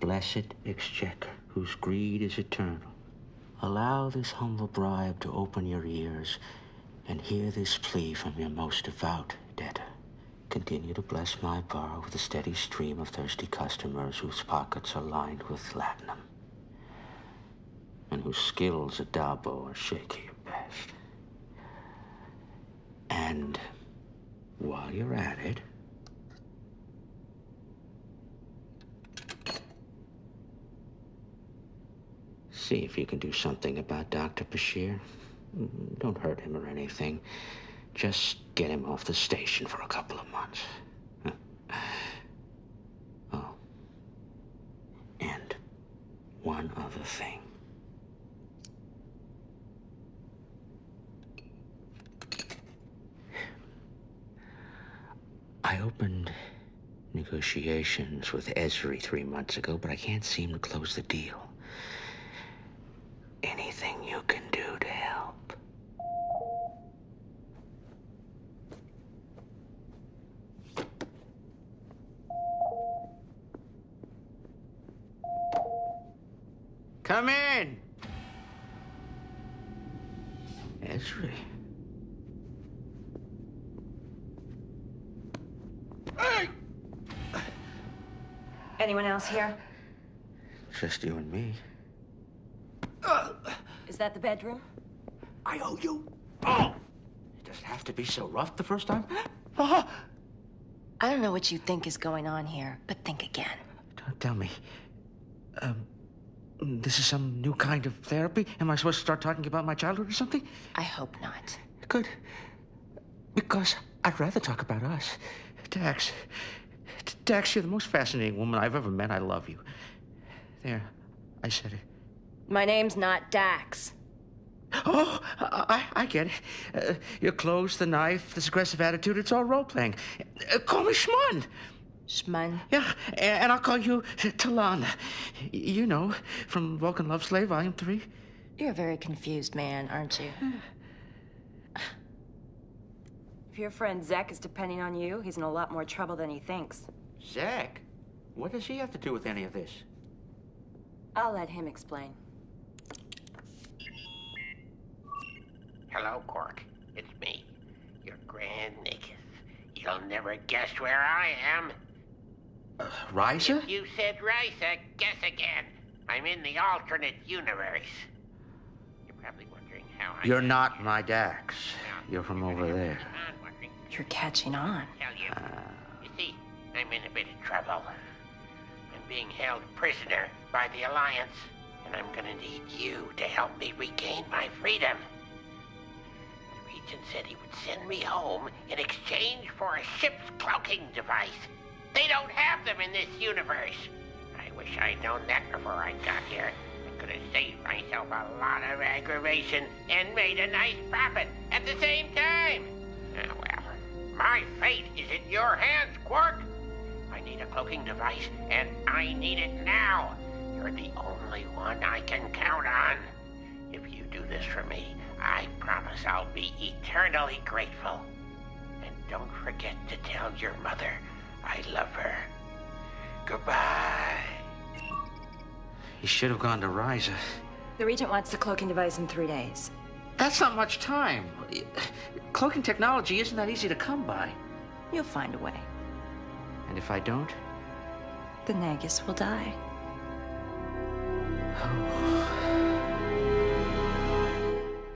blessed exchequer, whose greed is eternal, allow this humble bribe to open your ears and hear this plea from your most devout debtor. Continue to bless my bar with a steady stream of thirsty customers whose pockets are lined with latinum and whose skills at Dabo are shaky at best. And while you're at it, see if you can do something about Dr. Bashir. Mm, Don't hurt him or anything. Just get him off the station for a couple of months. Oh. And one other thing. I opened negotiations with Ezri three months ago, but I can't seem to close the deal. Anything you can do to help? Come in. Ezri. Anyone else here? Just you and me. Is that the bedroom? I owe you. Oh! It doesn't have to be so rough the first time? I don't know what you think is going on here, but think again. Don't tell me. Um, this is some new kind of therapy? Am I supposed to start talking about my childhood or something? I hope not. Good. Because I'd rather talk about us. Dax. Dax, you're the most fascinating woman I've ever met. I love you. There. I said it. My name's not Dax. Oh, I, I get it. Uh, your clothes, the knife, this aggressive attitude, it's all role playing. Uh, call me Schmun. Schmun? Yeah, and I'll call you Talana. You know, from Vulcan Love Slave, Volume 3. You're a very confused man, aren't you? If your friend Zek is depending on you, he's in a lot more trouble than he thinks. Zek? What does he have to do with any of this? I'll let him explain. Hello, Quark. It's me, your Grand Nagus. You'll never guess where I am. Uh, Risa? You said Risa, guess again. I'm in the alternate universe. You're probably wondering how I You're not my Dax. You're from over there. You're catching on. tell you. You see, I'm in a bit of trouble. I'm being held prisoner by the Alliance, and I'm gonna need you to help me regain my freedom. The said he would send me home in exchange for a ship's cloaking device. They don't have them in this universe. I wish I'd known that before I got here. I could have saved myself a lot of aggravation and made a nice profit at the same time. Ah, well, my fate is in your hands, Quark. I need a cloaking device, and I need it now. You're the only one I can count on. If you do this for me, I'll be eternally grateful. And don't forget to tell your mother I love her. Goodbye. He should have gone to Risa. The Regent wants the cloaking device in three days. That's not much time. Cloaking technology isn't that easy to come by. You'll find a way. And if I don't? The Nagus will die. Oh.